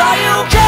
Are you okay?